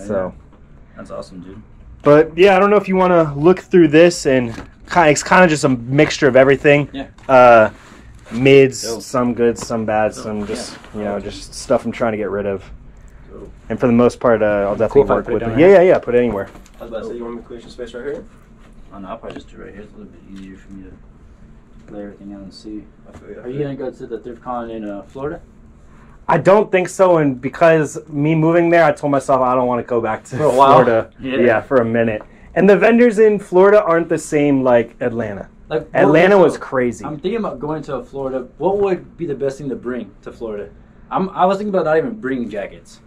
Oh, So, That's awesome, dude. but yeah, I don't know if you want to look through this and kind. It's kind of just a mixture of everything. Yeah. Uh, mids, Dope. some good, some bad, Dope, some just yeah. you know just stuff I'm trying to get rid of. Dope. And for the most part, uh, I'll definitely if I work put it with it. Yeah, yeah, yeah. Put it anywhere. I was about to say, you want me to clear some space right here? Oh, no, I'll probably just do it right here. It's a little bit easier for me to lay everything out and see. I feel you, I Are you gonna go to the thrift con in uh, Florida? I don't think so, and because me moving there, I told myself I don't want to go back to For a while? Florida. Yeah. for a minute. And the vendors in Florida aren't the same like Atlanta. Like Atlanta was crazy. I'm thinking about going to Florida. What would be the best thing to bring to Florida? I'm. I was thinking about not even bringing jackets.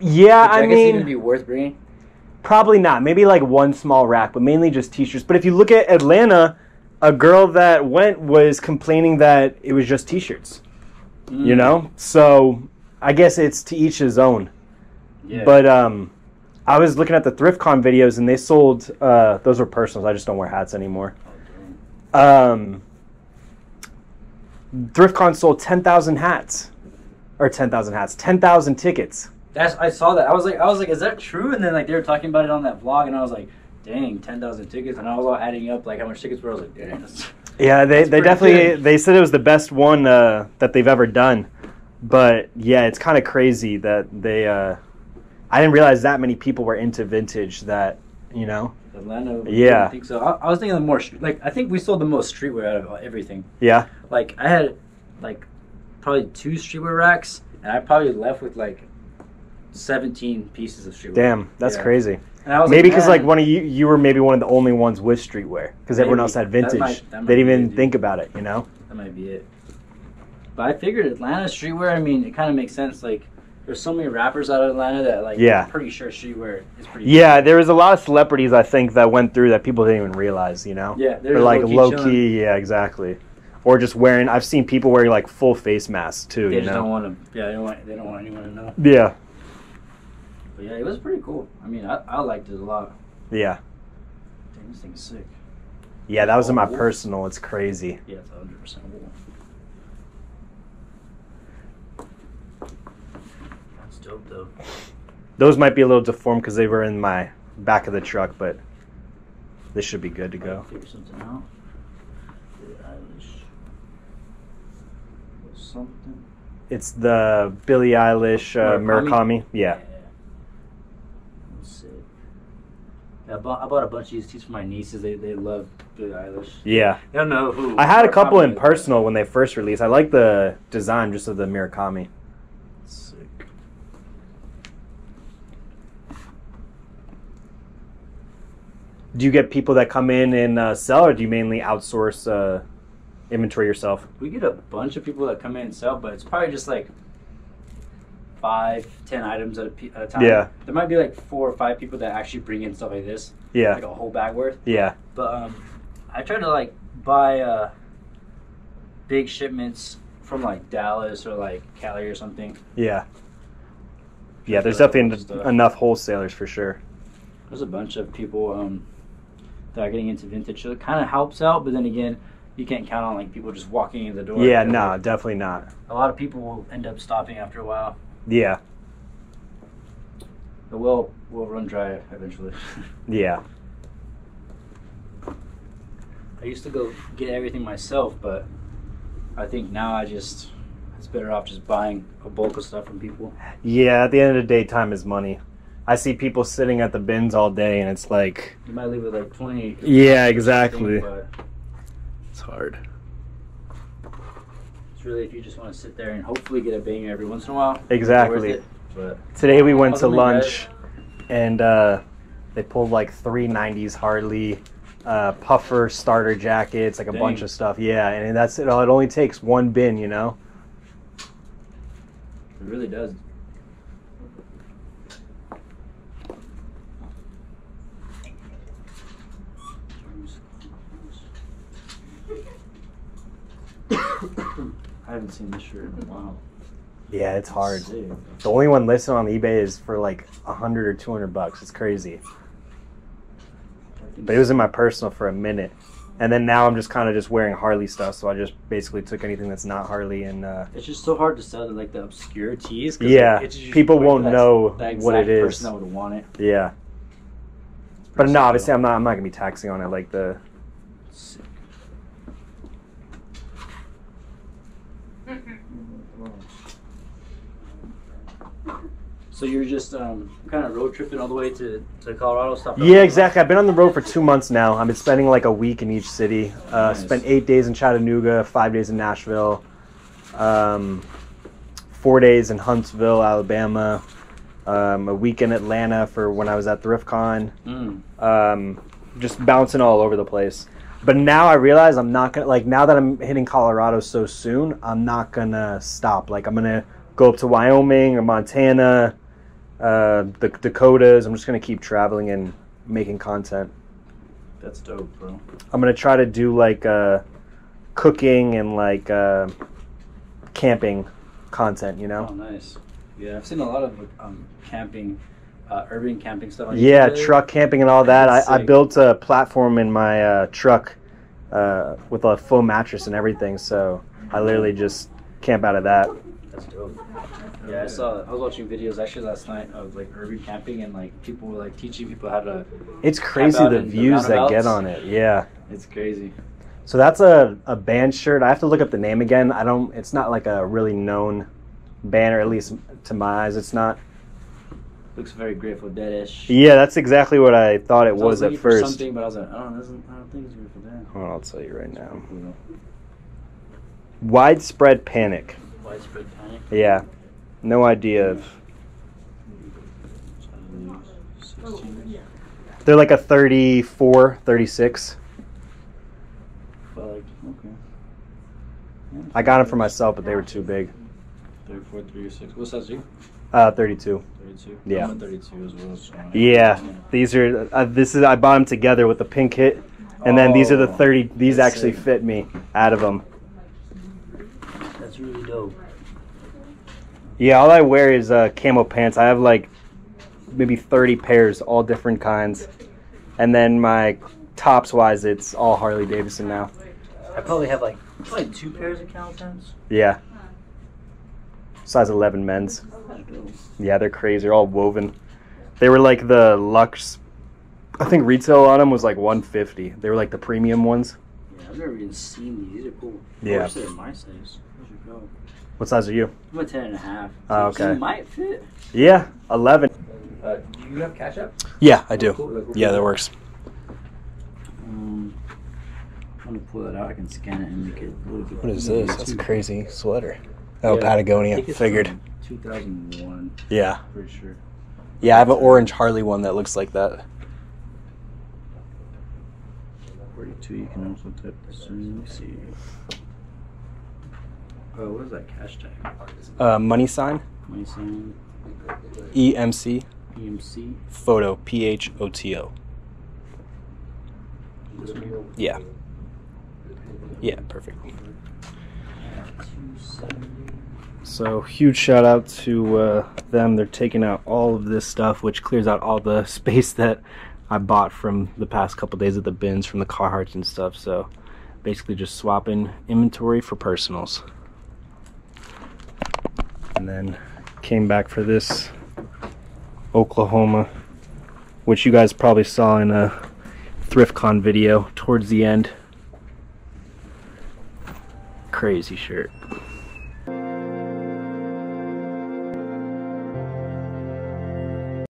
yeah, Would I jackets mean, even be worth bringing? probably not. Maybe like one small rack, but mainly just t-shirts. But if you look at Atlanta, a girl that went was complaining that it was just t-shirts. You know, so I guess it's to each his own. Yeah. But um, I was looking at the ThriftCon videos, and they sold. Uh, those were personals. I just don't wear hats anymore. Um, ThriftCon sold ten thousand hats, or ten thousand hats, ten thousand tickets. That's. I saw that. I was like, I was like, is that true? And then like they were talking about it on that vlog, and I was like, dang, ten thousand tickets. And I was all adding up like how much tickets were. I was like, dang. That's, Yeah, they, That's they definitely good. they said it was the best one uh, that they've ever done. But yeah, it's kind of crazy that they. Uh, I didn't realize that many people were into vintage. That you know, Atlanta. Yeah. I think so. I, I was thinking of more like I think we sold the most streetwear out of everything. yeah, Like I had like probably two streetwear racks, and I probably left with like seventeen pieces of streetwear. damn, that's Yeah. crazy. And I was Maybe because like man, one of you, you were maybe one of the only ones with streetwear because everyone else had That vintage. might- that might they didn't even it, think about it, you know. that might be it. But I figured Atlanta streetwear. I mean, it kind of makes sense. Like there's so many rappers out of Atlanta that like Yeah. I'm pretty sure streetwear is pretty. Yeah, there was a lot of celebrities I think that went through that people didn't even realize, you know. Yeah, they're like low-key low key, yeah, exactly. Or just wearing. I've seen people wearing like full face masks too. They you just know. don't want to. Yeah, they don't want. They don't want anyone to know. Yeah, But yeah, it was pretty cool. I mean, I, I liked it a lot. yeah, Dang, this thing's sick. yeah. That was in my Oh. personal. It's crazy. Yeah, it's 100 percent wool. That's dope though. Those might be a little deformed because they were in my back of the truck, but this should be good to go. Figure something out. Billie Eilish. Something. It's the Billie Eilish uh, Murakami? Murakami. Yeah. That's sick. Yeah, I bought, I bought a bunch of these tees for my nieces. They, they love Billie Eilish. Yeah. They don't know who. I had a couple in personal when they first released. I like the design just of the Murakami. Sick. Do you get people that come in and uh, sell, or do you mainly outsource uh, inventory yourself? We get a bunch of people that come in and sell, but it's probably just like five, ten items at a, pe- at a time. Yeah. There might be like four or five people that actually bring in stuff like this, Yeah. like a whole bag worth. Yeah. But um, I try to like buy uh, big shipments from like Dallas or like Cali or something. Yeah. Yeah, there's definitely stuff. enough wholesalers for sure. There's a bunch of people um, that are getting into vintage, so it kind of helps out. But then again, you can't count on like people just walking in the door. Yeah, no, like, definitely not. A lot of people will end up stopping after a while. Yeah. The well will run dry eventually. Yeah. I used to go get everything myself, but I think now I just it's better off just buying a bulk of stuff from people. Yeah, at the end of the day, time is money. I see people sitting at the bins all day, and it's like, You might leave with like twenty. Yeah, exactly. something, But it's hard. It's really if you just want to sit there and hopefully get a banger every once in a while. Exactly. But Today we went to Wasn't lunch, and uh, they pulled like three '90s Harley uh, puffer starter jackets, like a Dang. bunch of stuff. Yeah, and that's it. All It only takes one bin, you know. it really does. I haven't seen this shirt in a while. Yeah, it's hard. Sick. The only one listed on eBay is for like a hundred or two hundred bucks. It's crazy. But it was in my personal for a minute. And then now I'm just kind of just wearing Harley stuff, so I just basically took anything that's not Harley and uh, It's just so hard to sell like the obscure tees. Yeah, like, people won't that- know that what it exact is. Person that would want it. yeah. But no, obviously. I'm not. I'm not gonna be taxing on it like the. Sick. So you're just um, kind of road tripping all the way to, to Colorado, stopping. Yeah, exactly. I've been on the road for two months now. I've been spending like a week in each city. Uh, Nice. Spent eight days in Chattanooga, five days in Nashville, um, four days in Huntsville, Alabama, um, a week in Atlanta for when I was at ThriftCon. Mm. um, just bouncing all over the place. But now I realize I'm not gonna like now that I'm hitting Colorado so soon, I'm not gonna stop. Like I'm gonna go up to Wyoming or Montana, uh, the Dakotas. I'm just gonna keep traveling and making content. That's dope, bro. I'm gonna try to do like uh, cooking and like uh, camping content. You know. Oh, nice. Yeah, I've seen a lot of um, camping, uh, urban camping stuff. On Yeah, YouTube. truck camping and all that. I, I built a platform in my uh, truck uh, with a full mattress and everything, so I literally just camp out of that. That's dope. Yeah, I saw. I was watching videos actually last night of like urban camping and like people were like teaching people how to. It's crazy the in the views that get on it. Yeah. It's crazy. So that's a, a band shirt. I have to look up the name again. I don't. It's not like a really known band, or at least to my eyes, it's not. Looks very Grateful Dead-ish. Yeah, that's exactly what I thought it I was at first. Something, but I was like, oh, this isn't, I don't think it's Grateful Dead. On, I'll tell you right now. Know, Widespread panic. Widespread panic. Yeah. No idea of. They're like a 34, 36. Okay. I got them for myself, but they were too big. 34, 36. What size are you? Uh, 32. 32. Yeah. I'm 32 as well. So Yeah, these are. Uh, this is. I bought them together with the pink hit, and then these are the Oh, 30. These actually fit me out of them. That's really dope. Yeah, all I wear is uh, camo pants. I have like maybe 30 pairs, all different kinds, and then my tops wise, it's all Harley Davidson now. I probably have like probably two pairs of cow pants. Yeah. Size 11 men's. Yeah, they're crazy. They're all woven. They were like the Lux. I think retail on them was like 150. They were like the premium ones. Yeah, I've never even seen these. These are cool. Yeah. I wish they were my size. Those are dope. What size are you? I'm a 10 and a half. Oh, So okay. These might fit. Yeah, 11. Uh, do you have Cash App? Yeah, I do. Cool, cool. Yeah, that works. Um, I'm gonna pull that out. I can scan it and make it a little bit. What is this? That's a crazy sweater. Oh, Yeah, Patagonia. think Figured. 2001, Yeah. pretty sure. Yeah, I have an orange Harley one that looks like that. 42. You can also type this in. Let me see. Oh, what is that cash tag? Uh, money sign. Money sign. EMC. EMC. Photo. P H O T O. This one. Yeah. Yeah, perfect. 270. So huge shout out to uh, them. They're taking out all of this stuff, which clears out all the space that I bought from the past couple days at the bins from the Carhartts and stuff. So basically, just swapping inventory for personals. And then came back for this Oklahoma, which you guys probably saw in a ThriftCon video towards the end. Crazy shirt.